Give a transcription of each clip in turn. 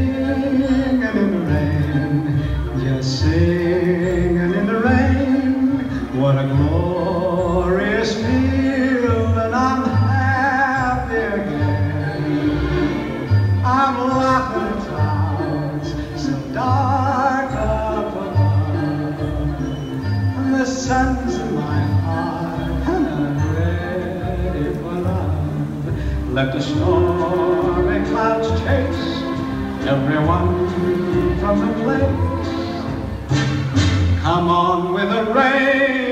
singing in the rain, just singing in the rain. What a glorious feeling, I'm happy again. I'm laughing at clouds so dark up above, and the sun's in my heart, and I'm ready for love. Let the stormy clouds chase Everyone from the place, come on with the rain.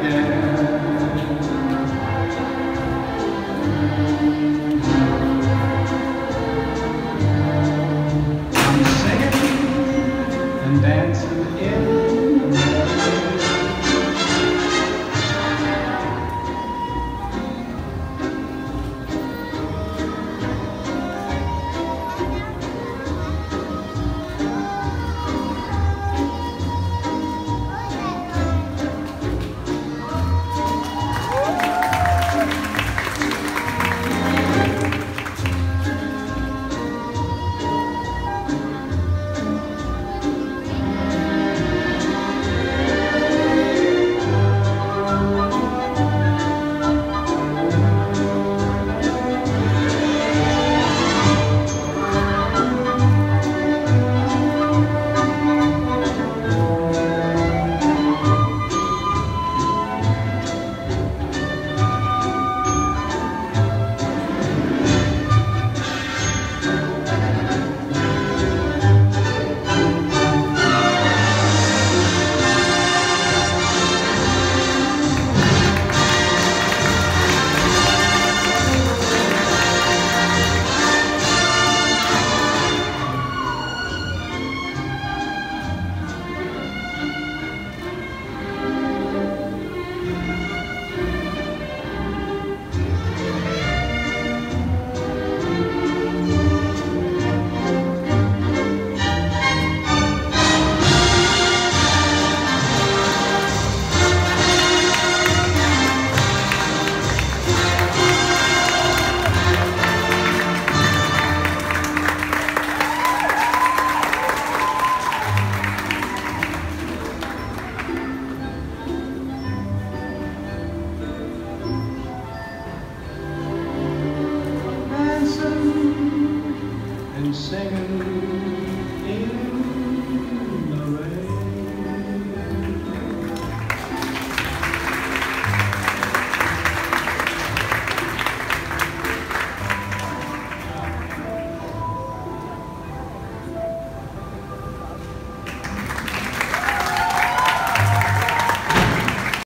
Yeah. singing.